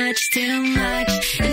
much, too much.